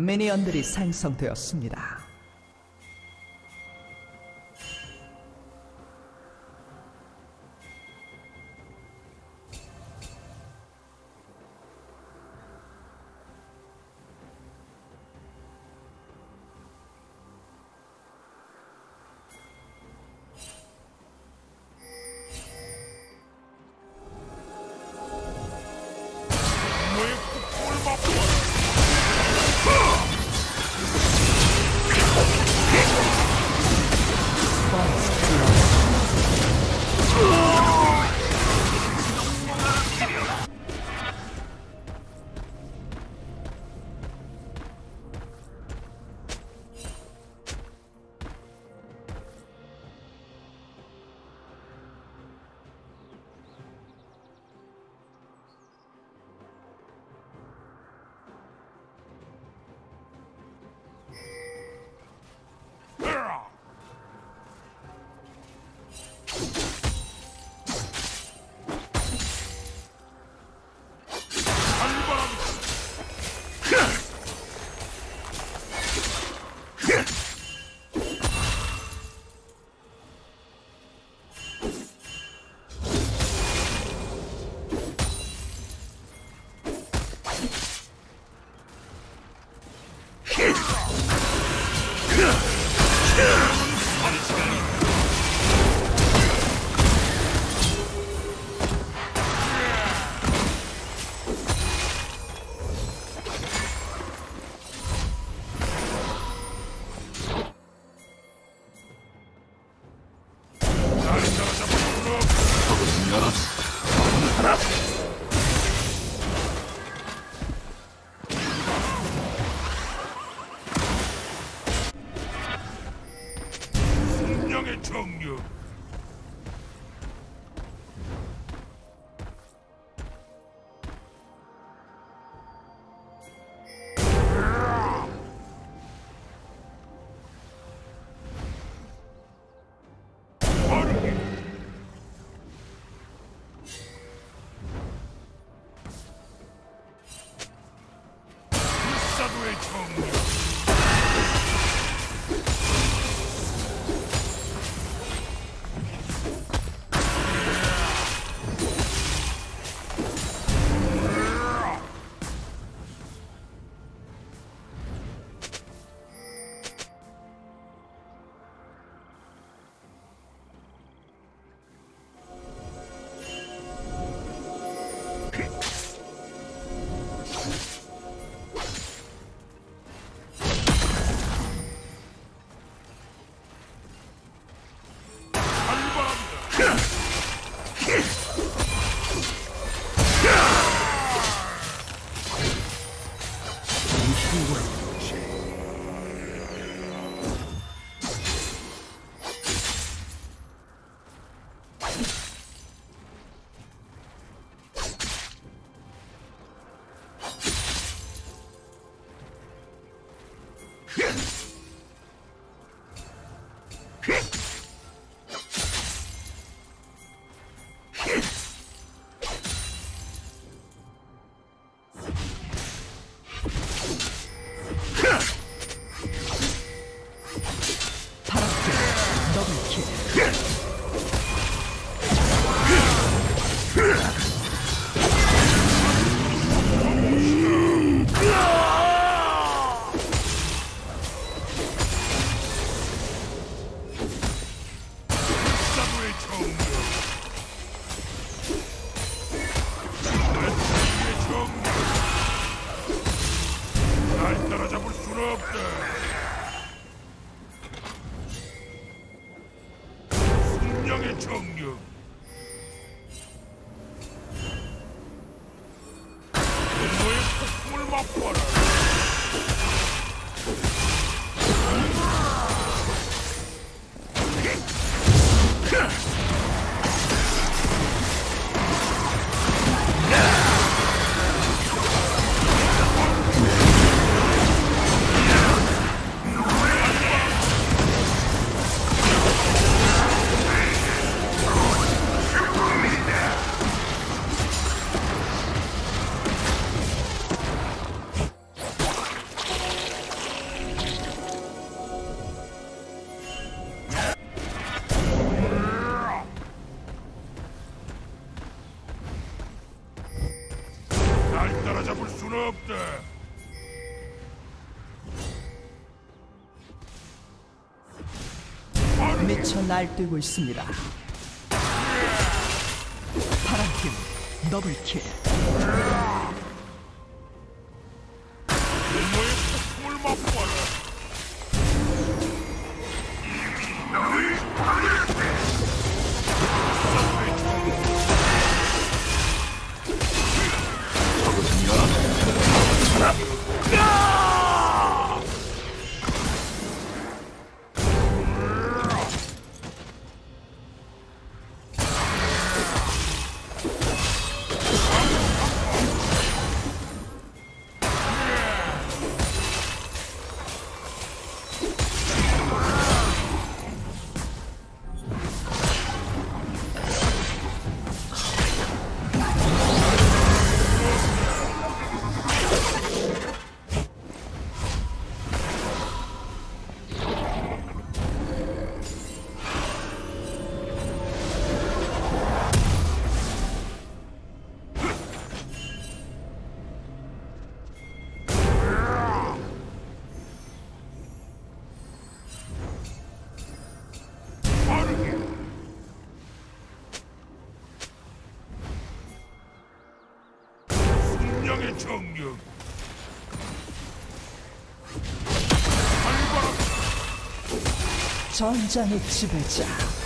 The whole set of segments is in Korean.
미니언들이 생성되었습니다. 날뛰고 있습니다. 파란팀 더블킬. 전장의 지배자.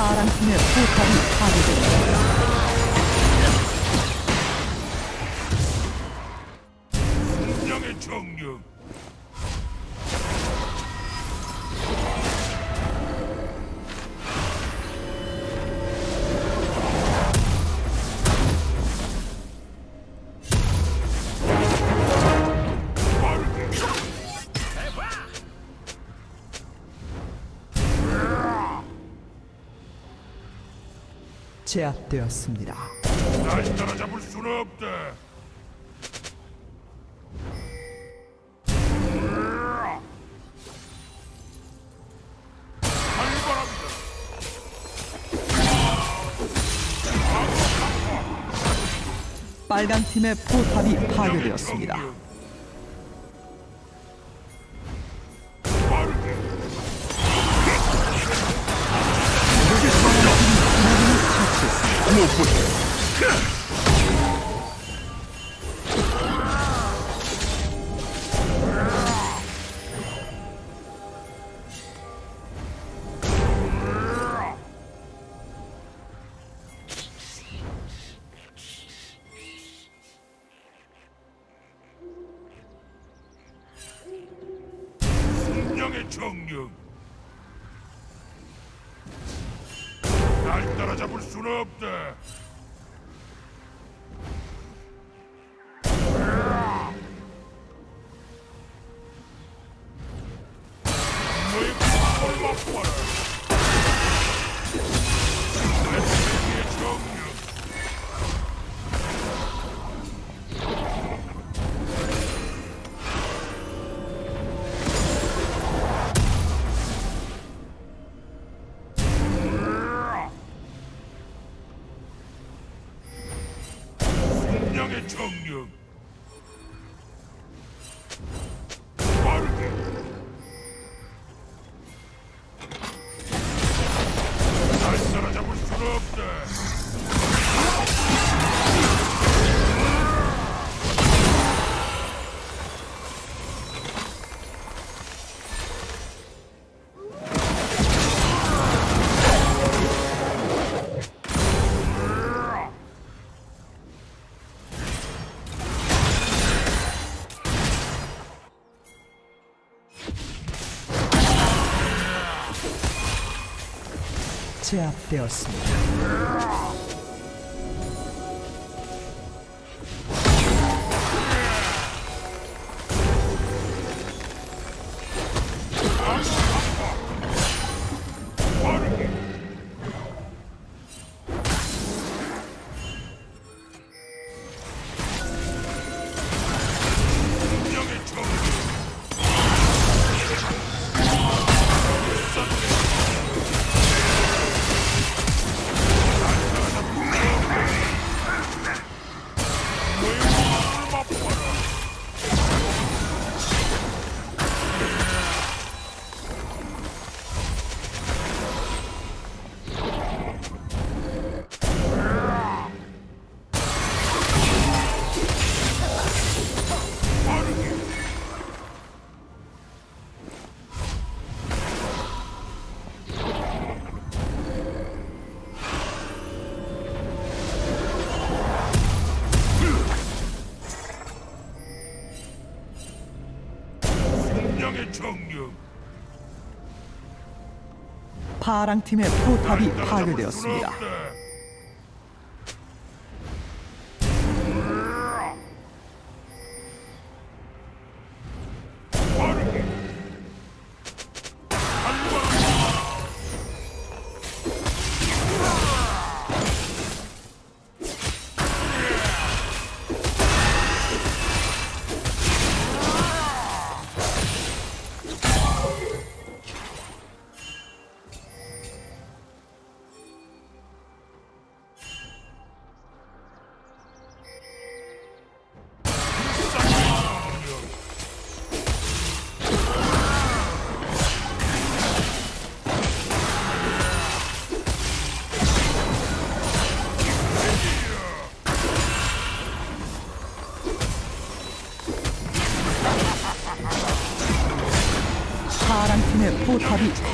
파란 팀의 포탑이 파괴됩니다. 제압되었습니다. 날 따라잡을 수는. 발발한다. 빨간 팀의 포탑이 파괴되었습니다. with 공포 제압되었습니다. 파랑 팀의 포탑이 파괴되었습니다.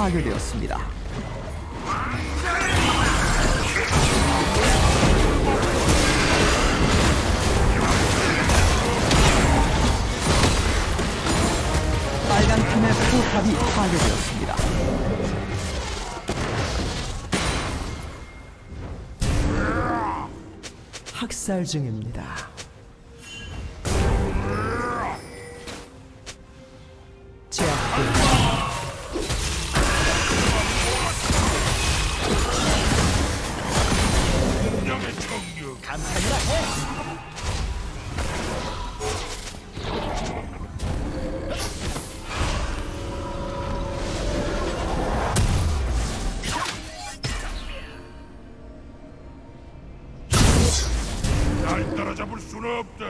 파괴되었습니다. 빨간 팀의 포탑이 파괴되었습니다. 학살 중입니다. 찾아볼 수는 없다.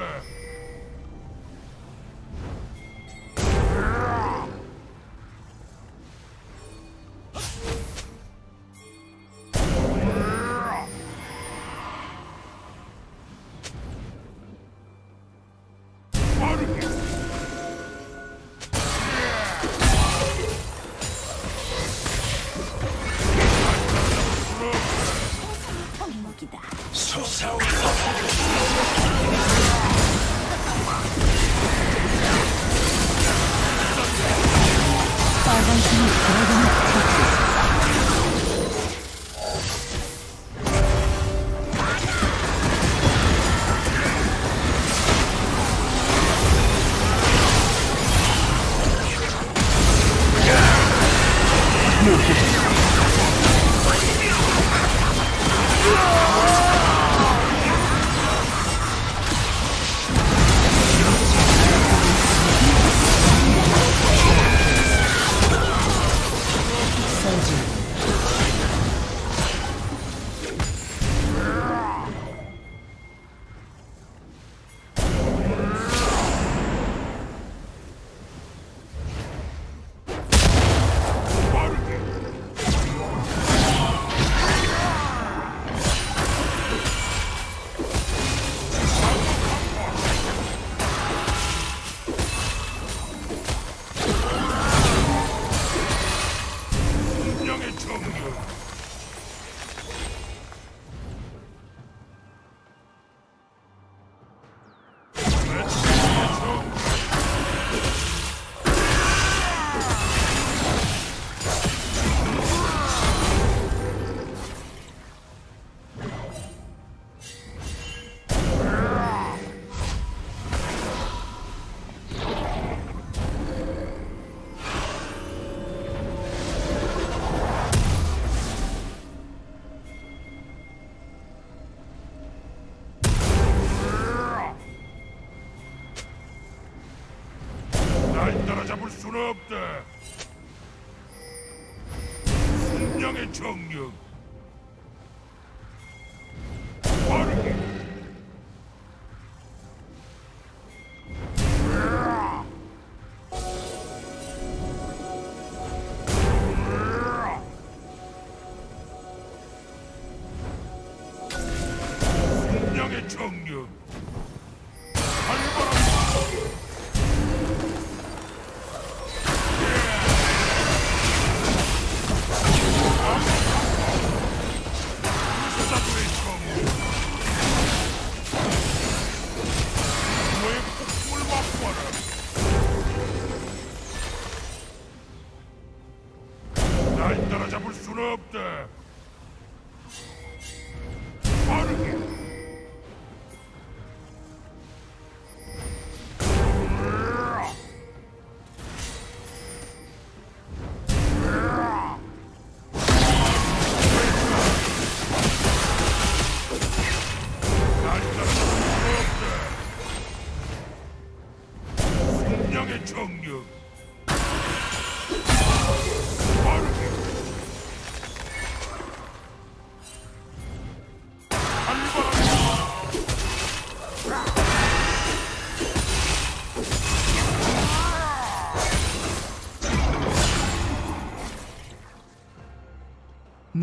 Мюрфи.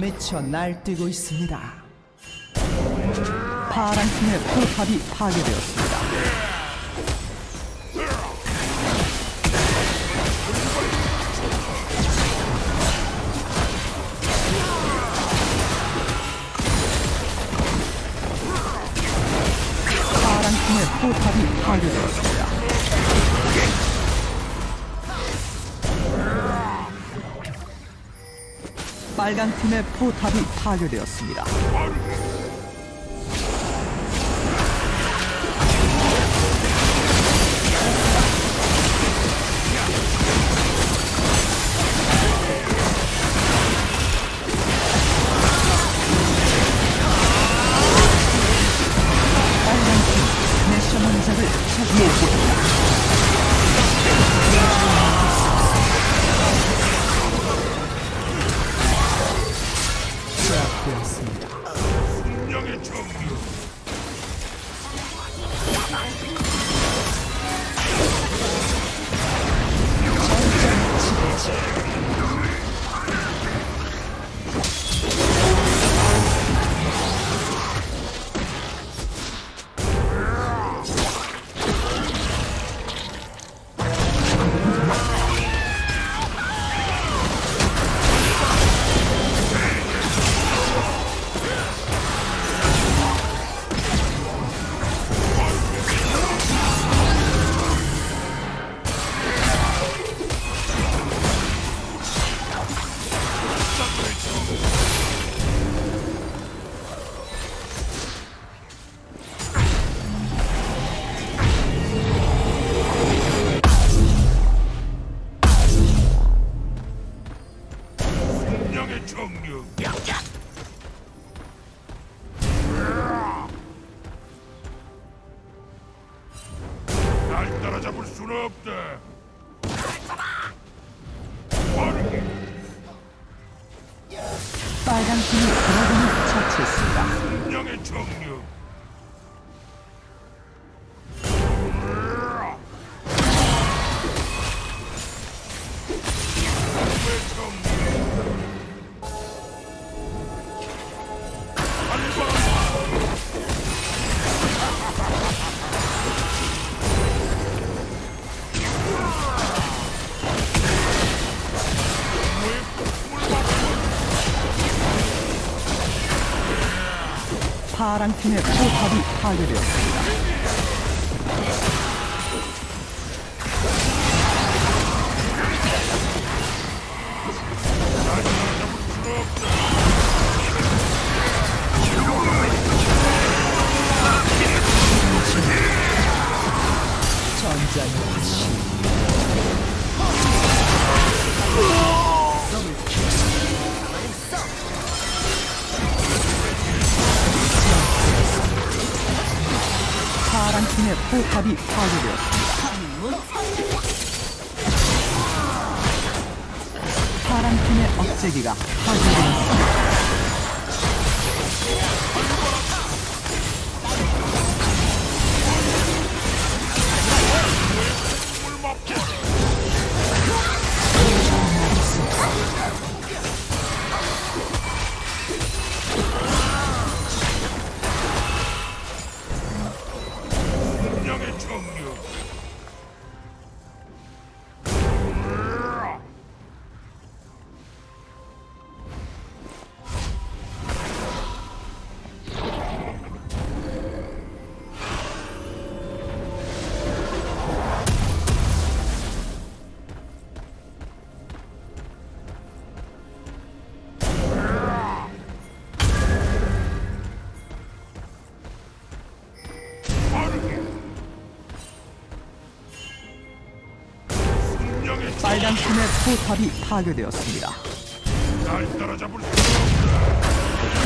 미쳐 날뛰고 있습니다. 파란 팀의 포탑이 파괴되었습니다. 파란 팀의 포탑이 파괴되었습니다. 빨간 팀의 포탑이 파괴되었습니다. 파랑 팀의 포탑이 파괴되었습니다. 빨간 팀의 포탑이 파괴되었습니다. 날 따라잡을 수 없다.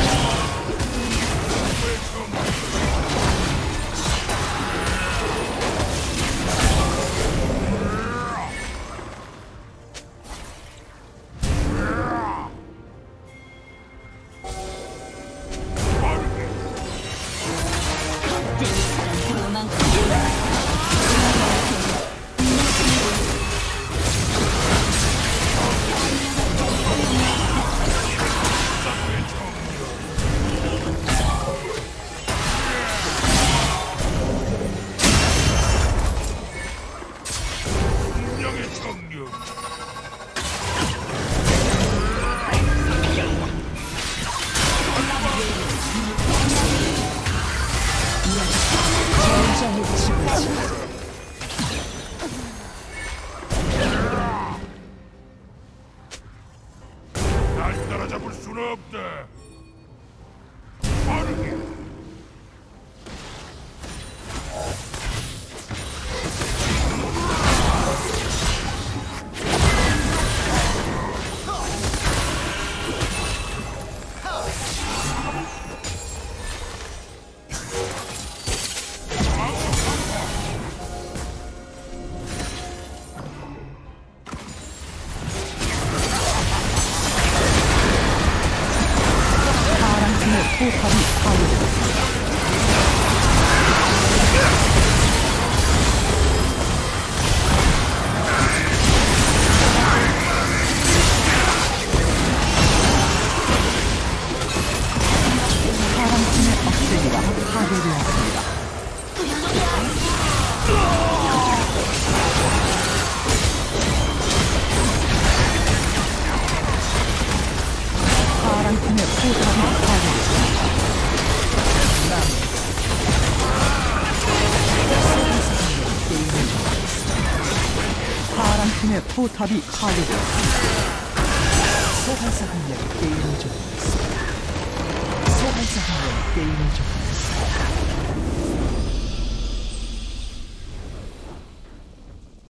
力抗